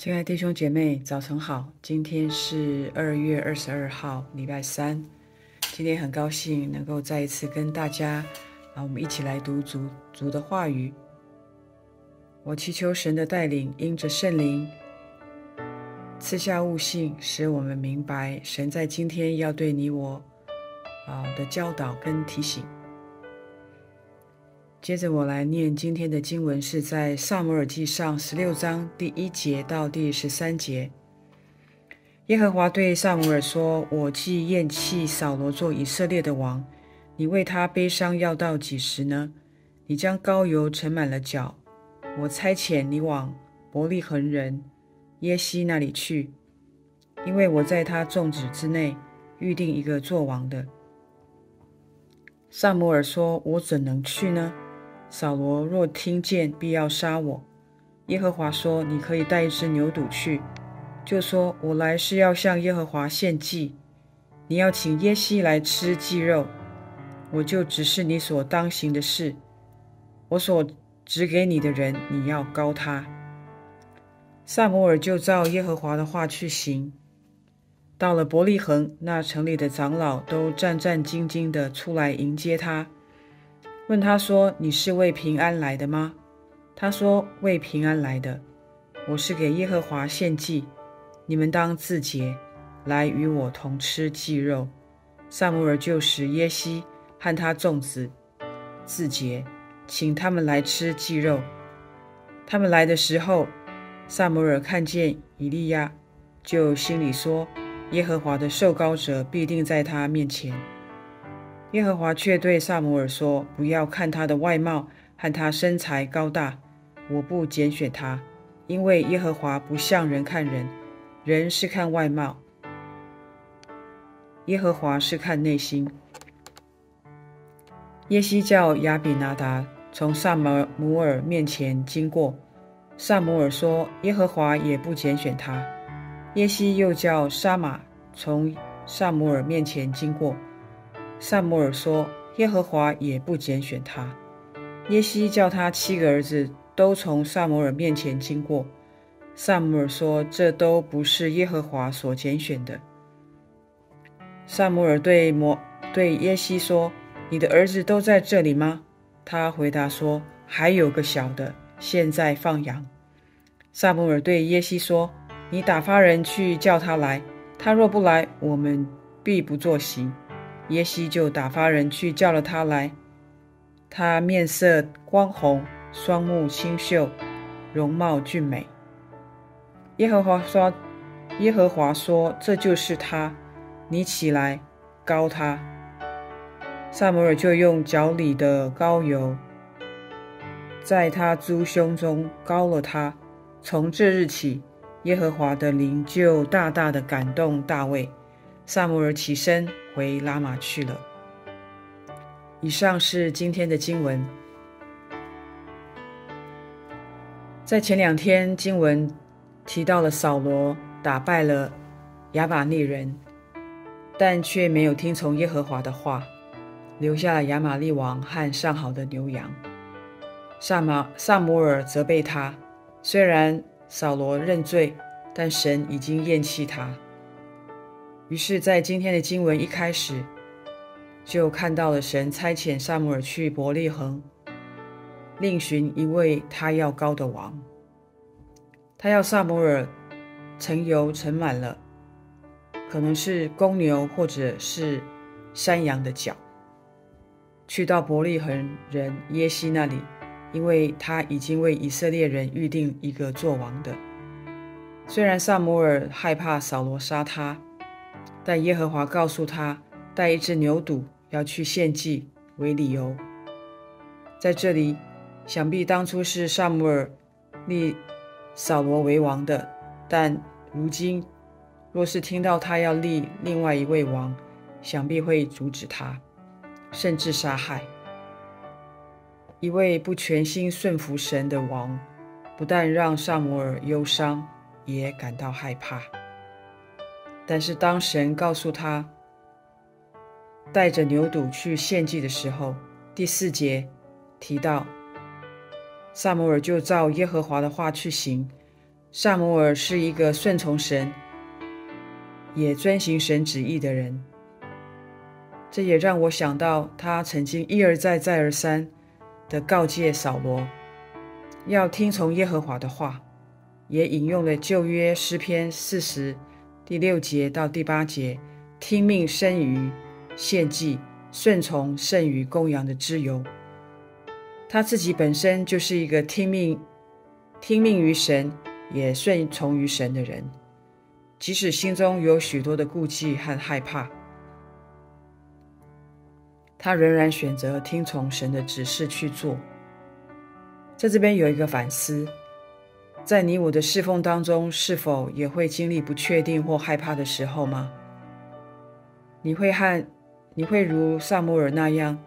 亲爱弟兄姐妹，早晨好！今天是二月二十二号，礼拜三。今天很高兴能够再一次跟大家啊，我们一起来读主主的话语。我祈求神的带领，因着圣灵赐下悟性，使我们明白神在今天要对你我啊的教导跟提醒。接着我来念今天的经文，是在萨姆尔记上十六章第一节到第十三节。耶和华对萨姆尔说：“我既厌弃扫罗做以色列的王，你为他悲伤要到几时呢？你将膏油盛满了脚，我差遣你往伯利恒人耶西那里去，因为我在他众子之内预定一个做王的。”萨姆尔说：“我怎能去呢？”扫罗若听见，必要杀我。耶和华说：“你可以带一只牛犊去，就说我来是要向耶和华献祭。你要请耶西来吃祭肉，我就指示你所当行的事。我所指给你的人，你要高他。”萨摩尔就照耶和华的话去行。到了伯利恒，那城里的长老都战战兢兢地出来迎接他。问他说：“你是为平安来的吗？”他说：“为平安来的。我是给耶和华献祭，你们当自洁，来与我同吃祭肉。”萨姆尔就使耶西和他众子自洁，请他们来吃祭肉。他们来的时候，萨姆尔看见以利亚，就心里说：“耶和华的受膏者必定在他面前。”耶和华却对萨姆尔说：“不要看他的外貌和他身材高大，我不拣选他，因为耶和华不像人看人，人是看外貌，耶和华是看内心。”耶西叫亚比拿达从萨姆尔面前经过，萨姆尔说：“耶和华也不拣选他。”耶西又叫沙马从萨姆尔面前经过。萨姆尔说：“耶和华也不拣选他。”耶西叫他七个儿子都从萨姆尔面前经过。萨姆尔说：“这都不是耶和华所拣选的。”萨姆尔对摩对耶西说：“你的儿子都在这里吗？”他回答说：“还有个小的，现在放羊。”萨姆尔对耶西说：“你打发人去叫他来。他若不来，我们必不坐席。”耶西就打发人去叫了他来，他面色光红，双目清秀，容貌俊美。耶和华说：“耶和华说，这就是他，你起来，膏他。”萨摩尔就用脚里的膏油，在他猪胸中膏了他。从这日起，耶和华的灵就大大的感动大卫。萨摩尔起身。回拉玛去了。以上是今天的经文。在前两天，经文提到了扫罗打败了亚玛利人，但却没有听从耶和华的话，留下了亚玛利王和上好的牛羊。萨马萨摩尔责备他，虽然扫罗认罪，但神已经厌弃他。于是，在今天的经文一开始，就看到了神差遣萨姆尔去伯利恒，另寻一位他要高的王。他要萨姆尔盛油盛满了，可能是公牛或者是山羊的脚，去到伯利恒人耶西那里，因为他已经为以色列人预定一个做王的。虽然萨姆尔害怕扫罗杀他。但耶和华告诉他带一只牛犊要去献祭为理由，在这里想必当初是萨姆尔立扫罗为王的，但如今若是听到他要立另外一位王，想必会阻止他，甚至杀害一位不全心顺服神的王，不但让萨姆尔忧伤，也感到害怕。但是当神告诉他带着牛犊去献祭的时候，第四节提到，萨摩尔就照耶和华的话去行，萨摩尔是一个顺从神，也遵行神旨意的人。这也让我想到他曾经一而再、再而三的告诫扫罗，要听从耶和华的话，也引用了旧约诗篇四十第六节到第八节：“听命胜于献祭，顺从胜于供羊的脂油。”他自己本身就是一个听命、听命于神。也顺从于神的人，即使心中有许多的顾忌和害怕，他仍然选择听从神的指示去做。在这边有一个反思：在你我的侍奉当中，是否也会经历不确定或害怕的时候吗？你会和你会如萨摩尔那样，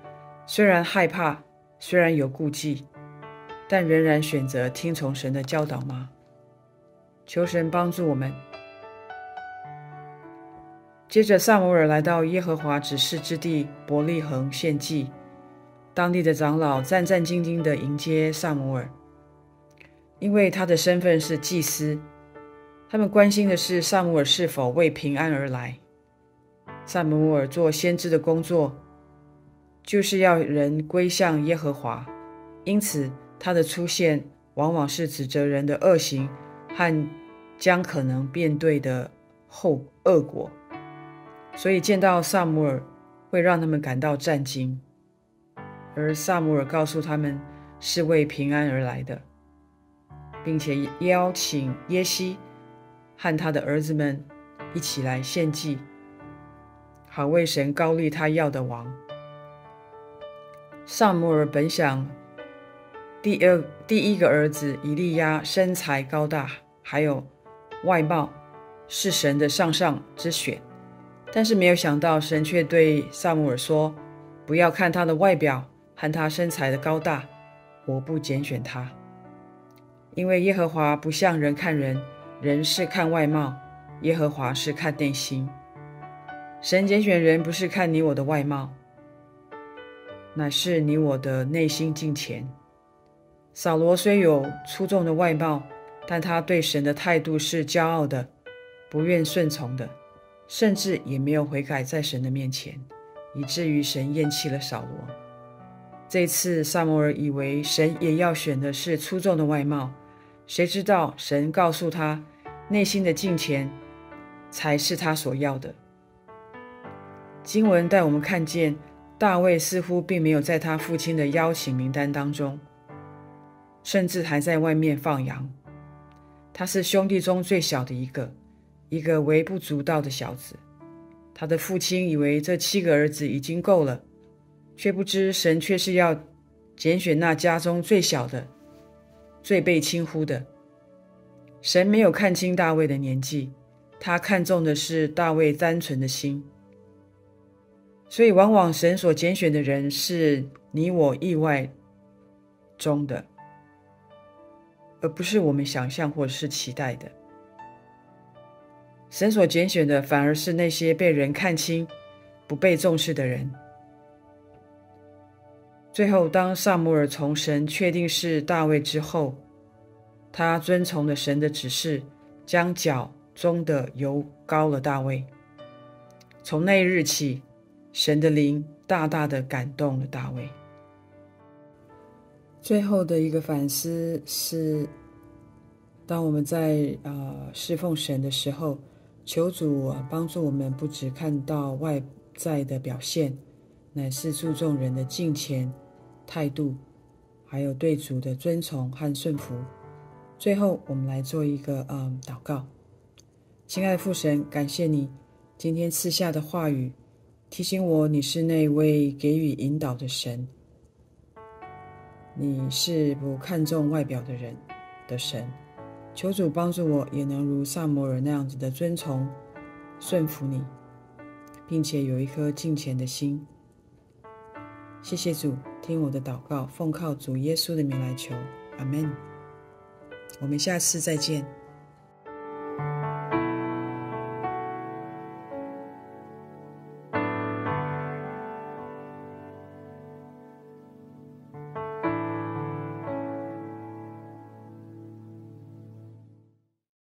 虽然害怕，虽然有顾忌，但仍然选择听从神的教导吗？求神帮助我们。接着，萨姆尔来到耶和华指示之地伯利恒献祭，当地的长老战战兢兢地迎接萨姆尔，因为他的身份是祭司，他们关心的是萨姆尔是否为平安而来。萨姆尔做先知的工作，就是要人归向耶和华，因此他的出现往往是指责人的恶行。和将可能面对的后恶果，所以见到萨姆尔会让他们感到震惊，而萨姆尔告诉他们是为平安而来的，并且邀请耶西和他的儿子们一起来献祭，好为神高立他要的王。萨姆尔本想第二第一个儿子以利亚身材高大。还有外貌是神的上上之选，但是没有想到神却对萨姆尔说：“不要看他的外表和他身材的高大，我不拣选他，因为耶和华不像人看人，人是看外貌，耶和华是看内心。神拣选人不是看你我的外貌，乃是你我的内心敬虔。扫罗虽有出众的外貌。”但他对神的态度是骄傲的，不愿顺从的，甚至也没有悔改在神的面前，以至于神厌弃了扫罗。这次萨摩尔以为神也要选的是出众的外貌，谁知道神告诉他，内心的敬虔才是他所要的。经文带我们看见，大卫似乎并没有在他父亲的邀请名单当中，甚至还在外面放羊。他是兄弟中最小的一个，一个微不足道的小子。他的父亲以为这七个儿子已经够了，却不知神却是要拣选那家中最小的、最被轻忽的。神没有看清大卫的年纪，他看重的是大卫单纯的心。所以，往往神所拣选的人是你我意外中的。而不是我们想象或是期待的。神所拣选的，反而是那些被人看清、不被重视的人。最后，当萨姆尔从神确定是大卫之后，他遵从了神的指示，将脚中的油膏了大卫。从那日起，神的灵大大的感动了大卫。最后的一个反思是：当我们在呃侍奉神的时候，求主帮助我们，不只看到外在的表现，乃是注重人的敬虔态度，还有对主的尊崇和顺服。最后，我们来做一个嗯祷告：亲爱的父神，感谢你今天赐下的话语，提醒我你是那位给予引导的神。你是不看重外表的人的神，求主帮助我，也能如萨摩尔那样子的尊从、顺服你，并且有一颗敬虔的心。谢谢主，听我的祷告，奉靠主耶稣的名来求，阿门。我们下次再见。